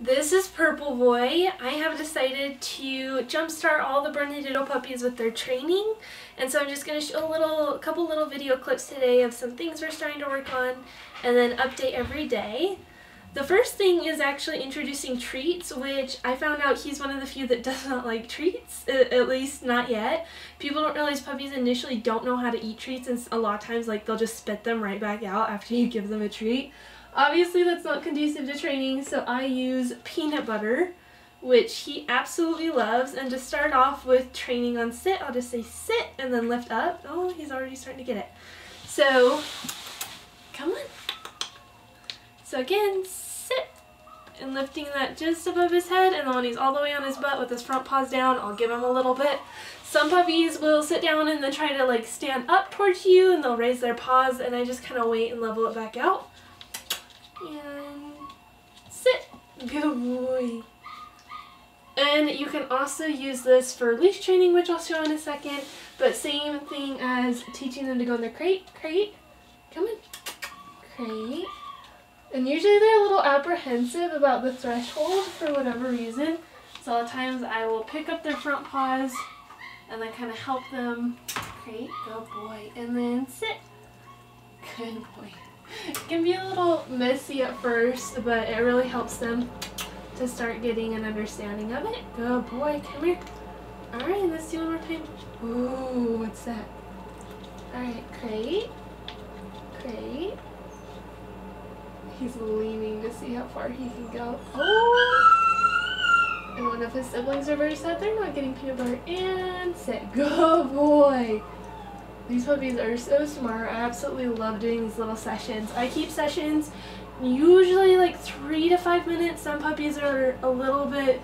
This is Purple Boy. I have decided to jumpstart all the Bernedoodle puppies with their training. And so I'm just going to show a little, a couple little video clips today of some things we're starting to work on and then update every day. The first thing is actually introducing treats, which I found out he's one of the few that does not like treats, at least not yet. People don't realize puppies initially don't know how to eat treats and a lot of times like they'll just spit them right back out after you give them a treat. Obviously that's not conducive to training, so I use peanut butter, which he absolutely loves. And to start off with training on sit, I'll just say sit and then lift up. Oh, he's already starting to get it. So, come on. So again, sit and lifting that just above his head and then when he's all the way on his butt with his front paws down, I'll give him a little bit. Some puppies will sit down and then try to like stand up towards you and they'll raise their paws and I just kind of wait and level it back out and sit. Good boy. And you can also use this for leash training, which I'll show in a second, but same thing as teaching them to go in their crate. Crate. Come in. Crate. And usually they're a little apprehensive about the threshold for whatever reason. So a lot of times I will pick up their front paws and then kind of help them. Crate. Good boy. And then sit. Good boy. It can be a little messy at first, but it really helps them to start getting an understanding of it. Good boy, come here. Alright, let's do one more time. Ooh, what's that? Alright, crate. Crate. He's leaning to see how far he can go. Oh! And one of his siblings are very sad they're not getting peanut butter. And sit. Good boy! These puppies are so smart. I absolutely love doing these little sessions. I keep sessions usually like three to five minutes. Some puppies are a little bit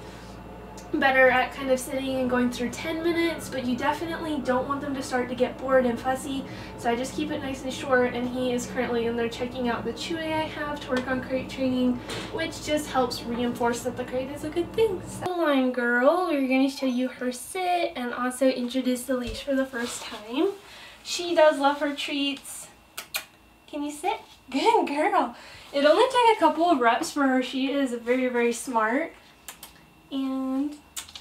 better at kind of sitting and going through 10 minutes, but you definitely don't want them to start to get bored and fussy. So I just keep it nice and short, and he is currently in there checking out the chewy I have to work on crate training, which just helps reinforce that the crate is a good thing. So, lime girl, we're going to show you her sit and also introduce the leash for the first time. She does love her treats. Can you sit? Good girl. It only took a couple of reps for her. She is very, very smart. And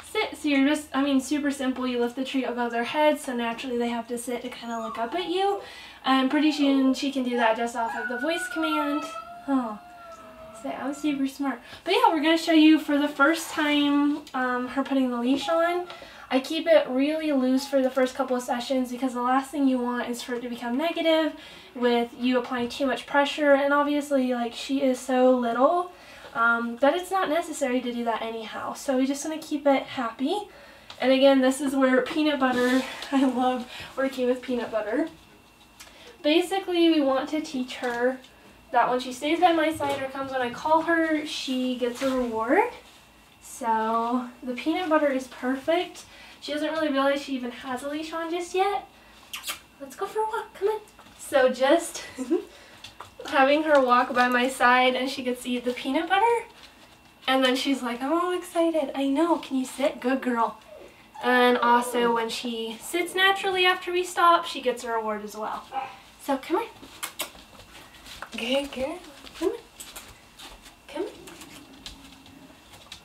sit. So you're just, I mean, super simple. You lift the treat above their head, so naturally they have to sit to kind of look up at you. And pretty soon she can do that just off of the voice command. Oh, so I'm super smart. But yeah, we're going to show you for the first time um, her putting the leash on. I keep it really loose for the first couple of sessions because the last thing you want is for it to become negative with you applying too much pressure and obviously like she is so little um, that it's not necessary to do that anyhow. So we just want to keep it happy. And again, this is where peanut butter, I love working with peanut butter. Basically, we want to teach her that when she stays by my side or comes when I call her, she gets a reward. So the peanut butter is perfect. She doesn't really realize she even has a leash on just yet. Let's go for a walk, come on. So just having her walk by my side and she gets to eat the peanut butter. And then she's like, I'm all excited. I know, can you sit? Good girl. And also when she sits naturally after we stop, she gets a reward as well. So come on. Good girl. Come on. Come on.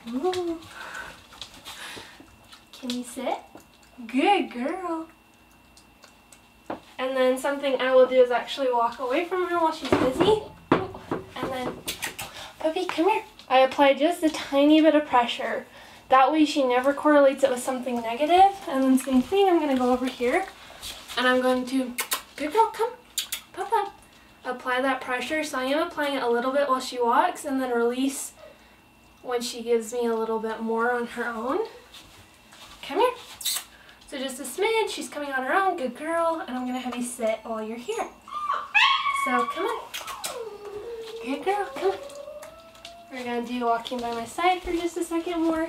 Can you sit? Good girl. And then something I will do is actually walk away from her while she's busy. And then, puppy, come here. I apply just a tiny bit of pressure. That way she never correlates it with something negative. And then same thing, I'm going to go over here. And I'm going to, good girl, come, pop up. Apply that pressure. So I am applying it a little bit while she walks and then release when she gives me a little bit more on her own. Come here. So just a smidge. She's coming on her own. Good girl. And I'm to have you sit while you're here. So come on. Good girl. Come on. We're to do walking by my side for just a second more.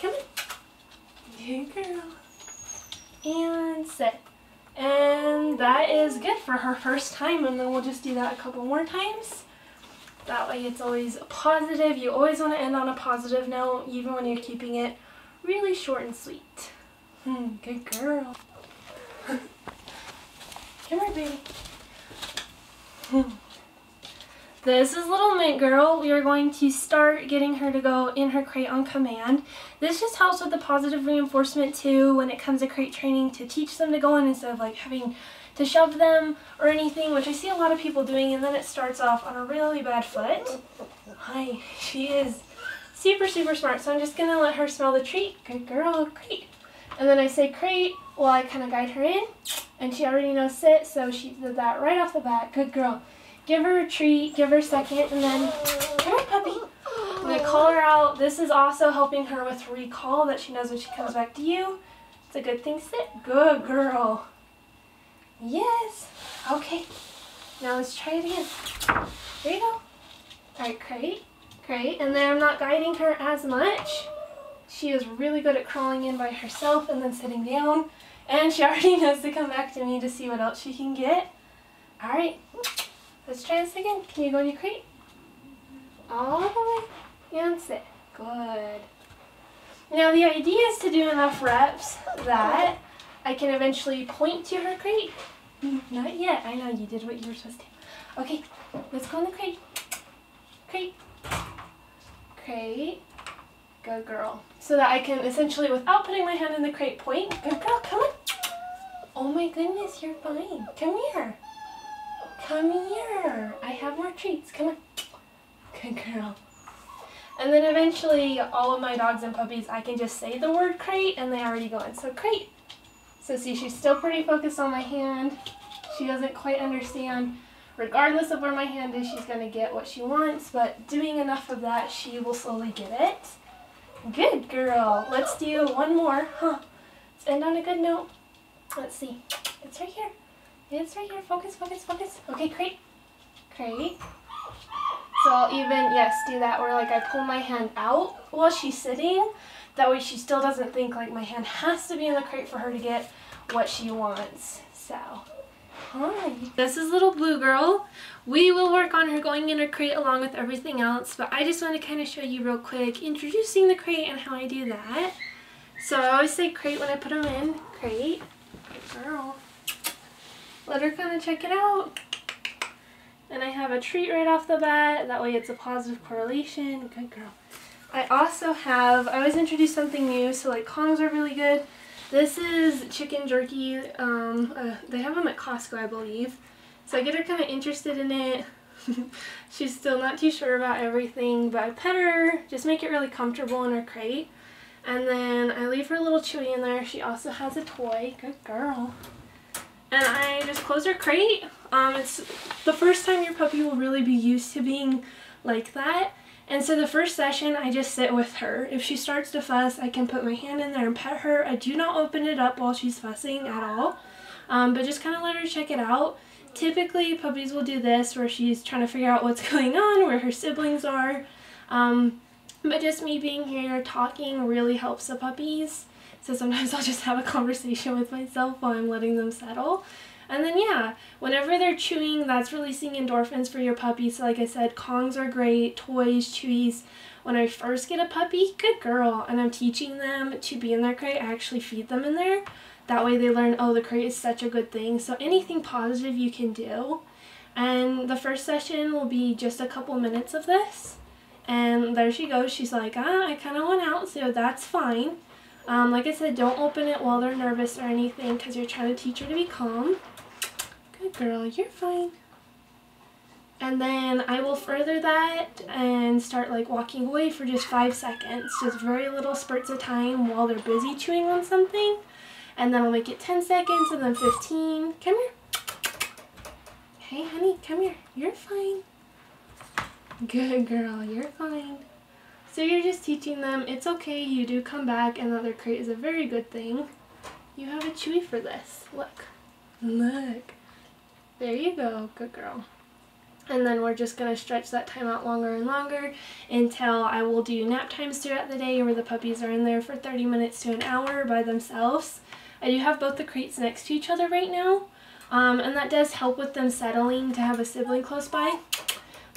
Come on. Good girl. And sit. And that is good for her first time. And then we'll just do that a couple more times. That way it's always positive. You always want to end on a positive note, even when you're keeping it really short and sweet. Hmm, good girl. Come here, baby. Hmm. This is Little Mint Girl. We are going to start getting her to go in her crate on command. This just helps with the positive reinforcement too when it comes to crate training to teach them to go in instead of like having to shove them or anything, which I see a lot of people doing, and then it starts off on a really bad foot. Hi, she is super, super smart, so I'm just going to let her smell the treat. Good girl, crate. And then I say crate while I kind of guide her in, and she already knows sit, so she did that right off the bat. Good girl. Give her a treat, give her a second, and then, come puppy. I'm going to call her out. This is also helping her with recall, that she knows when she comes back to you. It's a good thing. Sit. Good girl. Yes. Okay. Now let's try it again. There you go. Alright, crate. Crate. And then I'm not guiding her as much. She is really good at crawling in by herself and then sitting down. And she already knows to come back to me to see what else she can get. Alright. Let's try this again. Can you go in your crate? All the way. And sit. Good. Now the idea is to do enough reps that I can eventually point to her crate. Mm, not yet. I know you did what you were supposed to. Okay, let's go in the crate. Crate. Crate. Good girl. So that I can essentially, without putting my hand in the crate, point. Good girl, come on. Oh my goodness, you're fine. Come here. Come here. I have more treats. Come on. Good girl. And then eventually, all of my dogs and puppies, I can just say the word crate and they already go in. So crate. So see, she's still pretty focused on my hand. She doesn't quite understand. Regardless of where my hand is, she's going to get what she wants, but doing enough of that, she will slowly get it. Good girl. Let's do one more. Huh. Let's end on a good note. Let's see. It's right here. It's right here. Focus, focus, focus. Okay, crate. Crate. So I'll even, yes, do that where like I pull my hand out while she's sitting that way she still doesn't think like my hand has to be in the crate for her to get what she wants. So, hi. This is little blue girl. We will work on her going in her crate along with everything else, but I just want to kind of show you real quick introducing the crate and how I do that. So I always say crate when I put them in. Crate. Good girl. Let her kind of check it out. And I have a treat right off the bat. That way it's a positive correlation. Good girl. I also have, I always introduce something new, so like Kongs are really good. This is chicken jerky. Um, uh, they have them at Costco, I believe. So I get her kind of interested in it. She's still not too sure about everything, but I pet her, just make it really comfortable in her crate. And then I leave her a little chewy in there. She also has a toy. Good girl. And I just close her crate. Um, it's the first time your puppy will really be used to being like that. And so the first session, I just sit with her. If she starts to fuss, I can put my hand in there and pet her. I do not open it up while she's fussing at all, um, but just kind of let her check it out. Typically, puppies will do this where she's trying to figure out what's going on, where her siblings are. Um, but just me being here talking really helps the puppies. So sometimes I'll just have a conversation with myself while I'm letting them settle. And then yeah, whenever they're chewing, that's releasing endorphins for your puppy. So like I said, Kongs are great, toys, chewies. When I first get a puppy, good girl, and I'm teaching them to be in their crate, I actually feed them in there. That way they learn, oh, the crate is such a good thing. So anything positive you can do. And the first session will be just a couple minutes of this. And there she goes. She's like, ah, I kind of went out, so that's fine. Um, like I said, don't open it while they're nervous or anything because you're trying to teach her to be calm. Girl, you're fine. And then I will further that and start like walking away for just five seconds. Just very little spurts of time while they're busy chewing on something. And then I'll make it 10 seconds and then 15. Come here. Hey honey, come here. You're fine. Good girl, you're fine. So you're just teaching them it's okay, you do come back and that their crate is a very good thing. You have a chewy for this. Look. Look. There you go. Good girl. And then we're just going to stretch that time out longer and longer until I will do nap times throughout the day where the puppies are in there for 30 minutes to an hour by themselves. I do have both the crates next to each other right now. Um, and that does help with them settling to have a sibling close by.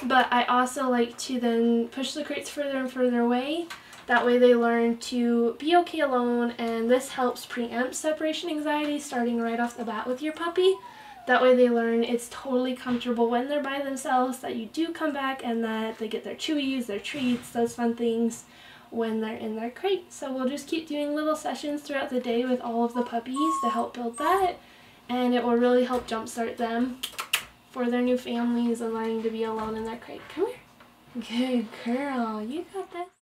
But I also like to then push the crates further and further away. That way they learn to be okay alone and this helps preempt separation anxiety starting right off the bat with your puppy. That way they learn it's totally comfortable when they're by themselves that you do come back and that they get their chewies, their treats, those fun things when they're in their crate. So we'll just keep doing little sessions throughout the day with all of the puppies to help build that and it will really help jumpstart them for their new families and learning to be alone in their crate. Come here. Good girl. You got this.